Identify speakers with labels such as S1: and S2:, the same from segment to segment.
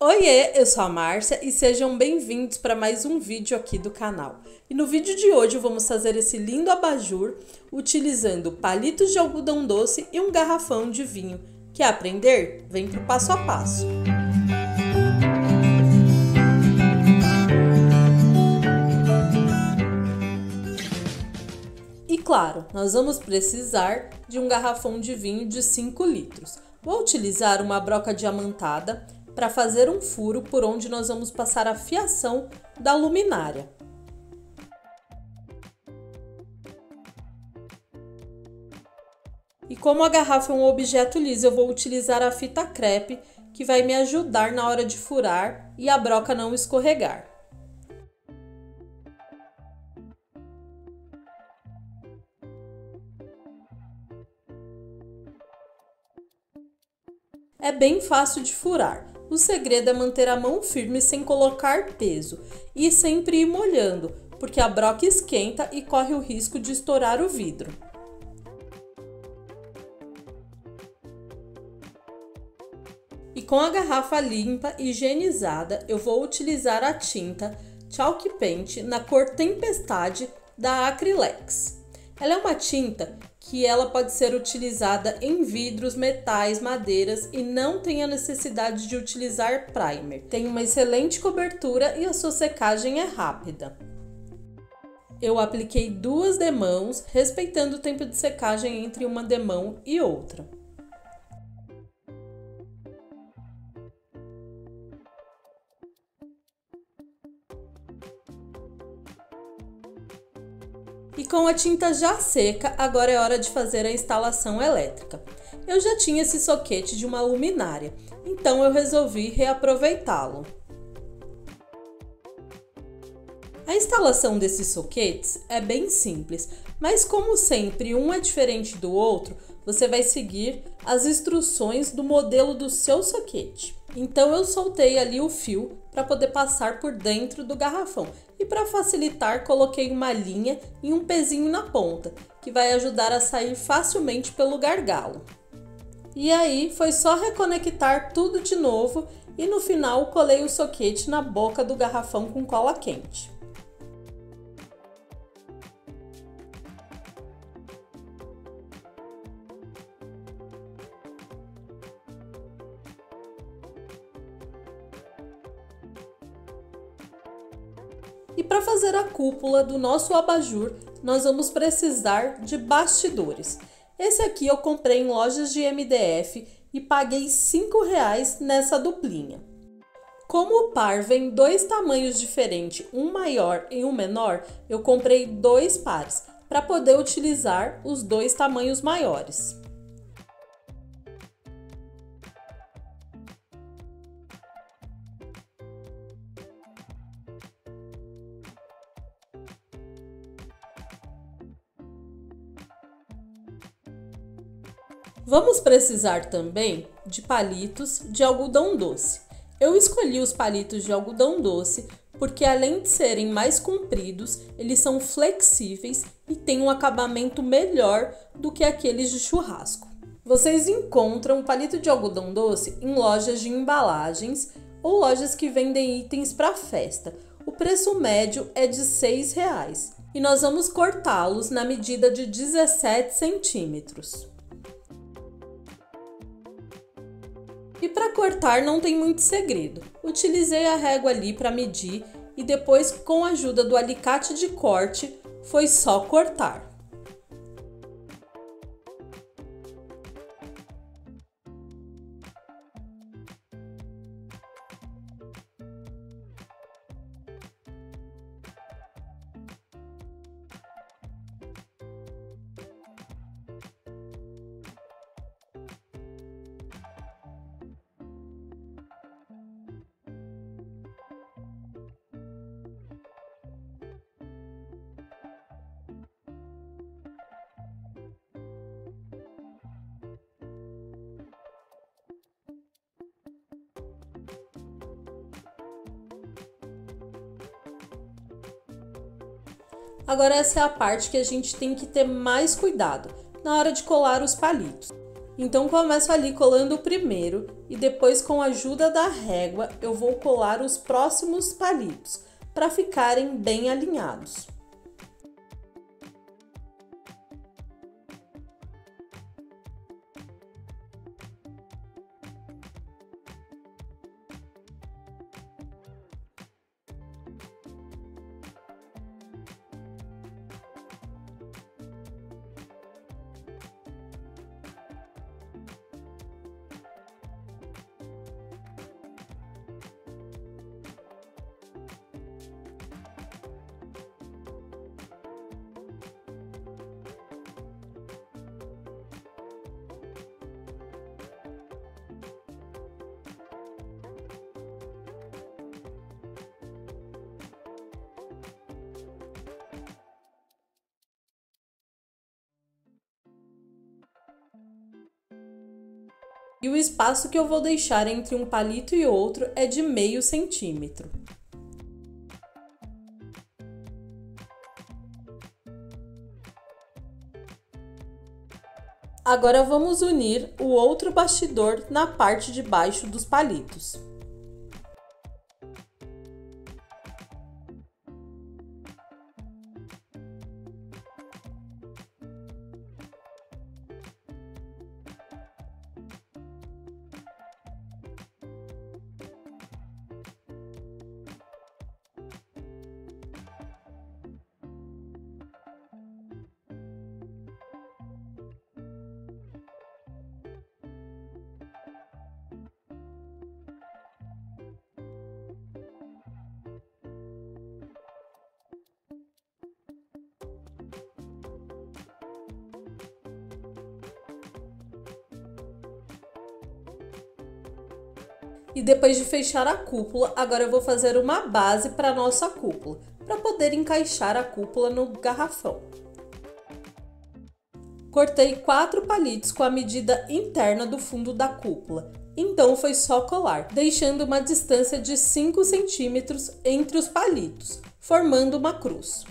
S1: Oiê, eu sou a Márcia e sejam bem-vindos para mais um vídeo aqui do canal. E no vídeo de hoje vamos fazer esse lindo abajur utilizando palitos de algodão doce e um garrafão de vinho. Quer aprender? Vem pro passo a passo. E claro, nós vamos precisar de um garrafão de vinho de 5 litros. Vou utilizar uma broca diamantada para fazer um furo por onde nós vamos passar a fiação da luminária. E como a garrafa é um objeto liso, eu vou utilizar a fita crepe, que vai me ajudar na hora de furar e a broca não escorregar. É bem fácil de furar. O segredo é manter a mão firme sem colocar peso e sempre ir molhando, porque a broca esquenta e corre o risco de estourar o vidro. E com a garrafa limpa e higienizada, eu vou utilizar a tinta Chalk Paint na cor Tempestade da Acrylex. Ela é uma tinta que ela pode ser utilizada em vidros, metais, madeiras e não tem a necessidade de utilizar primer. Tem uma excelente cobertura e a sua secagem é rápida. Eu apliquei duas demãos, respeitando o tempo de secagem entre uma demão e outra. Com a tinta já seca, agora é hora de fazer a instalação elétrica. Eu já tinha esse soquete de uma luminária, então eu resolvi reaproveitá-lo. A instalação desses soquetes é bem simples, mas como sempre um é diferente do outro, você vai seguir as instruções do modelo do seu soquete. Então eu soltei ali o fio para poder passar por dentro do garrafão. E para facilitar, coloquei uma linha e um pezinho na ponta, que vai ajudar a sair facilmente pelo gargalo. E aí foi só reconectar tudo de novo e no final colei o soquete na boca do garrafão com cola quente. Cúpula do nosso abajur, nós vamos precisar de bastidores. Esse aqui eu comprei em lojas de MDF e paguei R$ 5,00 nessa duplinha. Como o par vem dois tamanhos diferentes, um maior e um menor, eu comprei dois pares para poder utilizar os dois tamanhos maiores. Vamos precisar também de palitos de algodão doce. Eu escolhi os palitos de algodão doce porque além de serem mais compridos, eles são flexíveis e têm um acabamento melhor do que aqueles de churrasco. Vocês encontram palito de algodão doce em lojas de embalagens ou lojas que vendem itens para festa. O preço médio é de R$ 6,00 e nós vamos cortá-los na medida de 17 centímetros. E para cortar não tem muito segredo. Utilizei a régua ali para medir e depois com a ajuda do alicate de corte foi só cortar. Agora essa é a parte que a gente tem que ter mais cuidado na hora de colar os palitos. Então começo ali colando o primeiro e depois com a ajuda da régua eu vou colar os próximos palitos para ficarem bem alinhados. E o espaço que eu vou deixar entre um palito e outro é de meio centímetro. Agora vamos unir o outro bastidor na parte de baixo dos palitos. E depois de fechar a cúpula, agora eu vou fazer uma base para nossa cúpula, para poder encaixar a cúpula no garrafão. Cortei quatro palitos com a medida interna do fundo da cúpula, então foi só colar, deixando uma distância de 5 centímetros entre os palitos, formando uma cruz.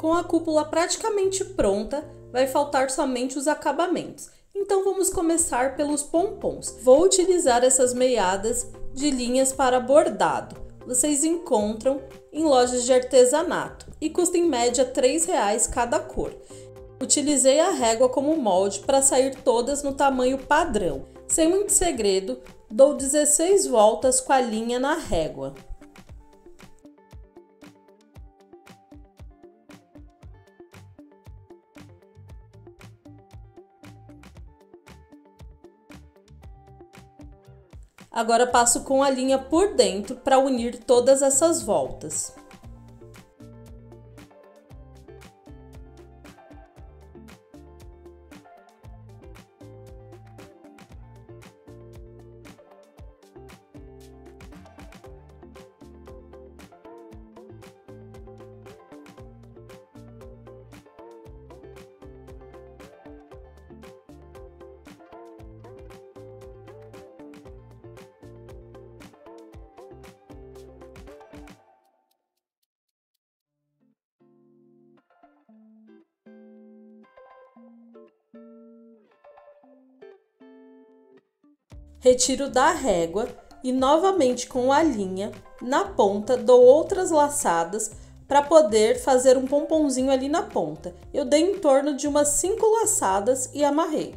S1: Com a cúpula praticamente pronta, vai faltar somente os acabamentos. Então vamos começar pelos pompons. Vou utilizar essas meiadas de linhas para bordado. Vocês encontram em lojas de artesanato e custa em média R$ 3,00 cada cor. Utilizei a régua como molde para sair todas no tamanho padrão. Sem muito segredo, dou 16 voltas com a linha na régua. Agora passo com a linha por dentro para unir todas essas voltas. Retiro da régua e novamente com a linha na ponta dou outras laçadas para poder fazer um pomponzinho ali na ponta. Eu dei em torno de umas 5 laçadas e amarrei.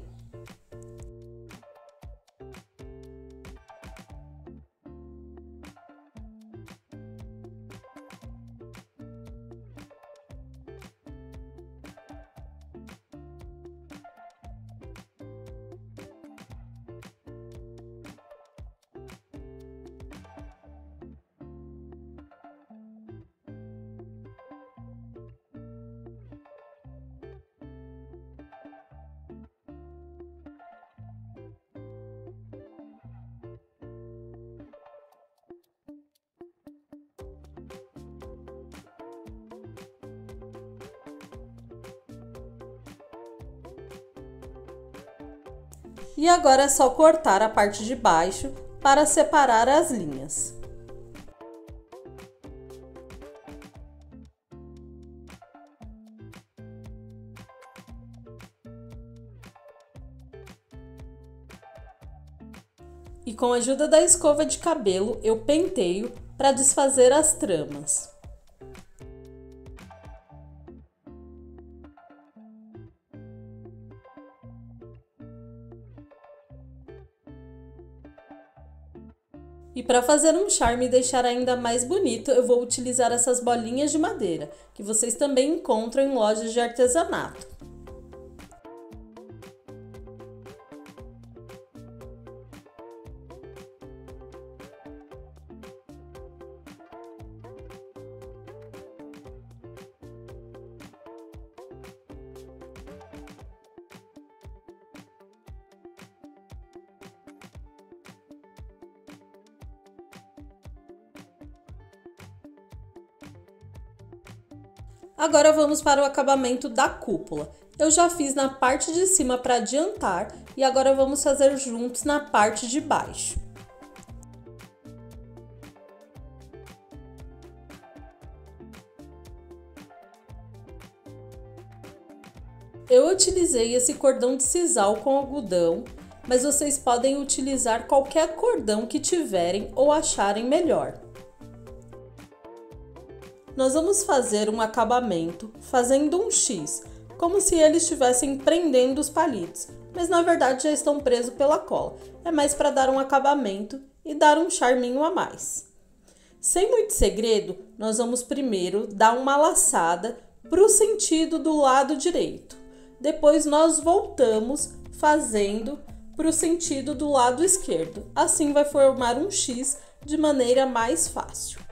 S1: E agora é só cortar a parte de baixo para separar as linhas. E com a ajuda da escova de cabelo, eu penteio para desfazer as tramas. Para fazer um charme e deixar ainda mais bonito, eu vou utilizar essas bolinhas de madeira, que vocês também encontram em lojas de artesanato. Agora vamos para o acabamento da cúpula. Eu já fiz na parte de cima para adiantar e agora vamos fazer juntos na parte de baixo. Eu utilizei esse cordão de sisal com algodão, mas vocês podem utilizar qualquer cordão que tiverem ou acharem melhor. Nós vamos fazer um acabamento fazendo um X, como se eles estivessem prendendo os palitos, mas na verdade já estão presos pela cola. É mais para dar um acabamento e dar um charminho a mais. Sem muito segredo, nós vamos primeiro dar uma laçada para o sentido do lado direito. Depois nós voltamos fazendo para o sentido do lado esquerdo. Assim vai formar um X de maneira mais fácil.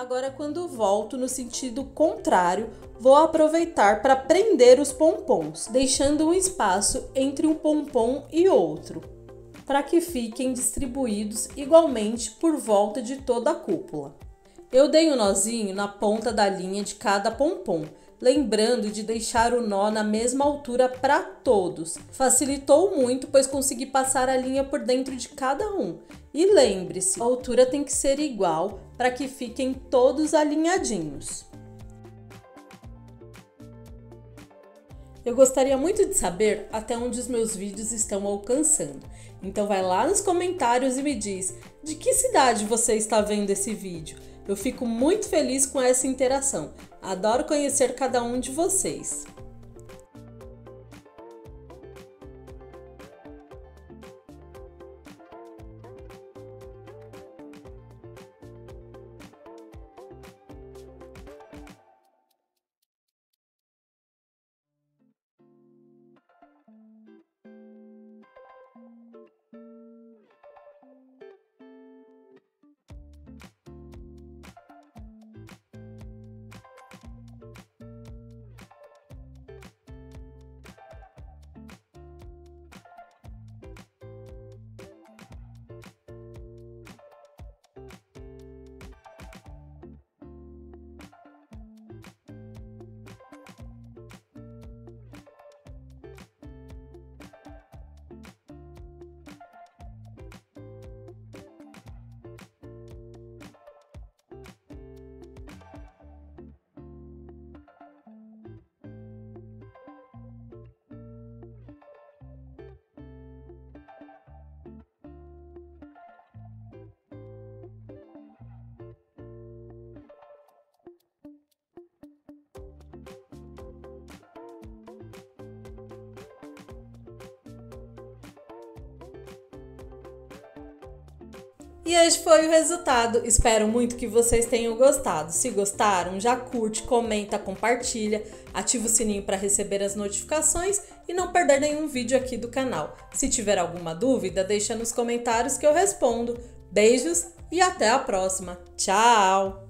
S1: Agora, quando volto no sentido contrário, vou aproveitar para prender os pompons, deixando um espaço entre um pompom e outro, para que fiquem distribuídos igualmente por volta de toda a cúpula. Eu dei um nozinho na ponta da linha de cada pompom, lembrando de deixar o nó na mesma altura para todos. Facilitou muito, pois consegui passar a linha por dentro de cada um. E lembre-se, a altura tem que ser igual para que fiquem todos alinhadinhos. Eu gostaria muito de saber até onde os meus vídeos estão alcançando. Então vai lá nos comentários e me diz de que cidade você está vendo esse vídeo. Eu fico muito feliz com essa interação. Adoro conhecer cada um de vocês. E este foi o resultado. Espero muito que vocês tenham gostado. Se gostaram, já curte, comenta, compartilha, ativa o sininho para receber as notificações e não perder nenhum vídeo aqui do canal. Se tiver alguma dúvida, deixa nos comentários que eu respondo. Beijos e até a próxima. Tchau!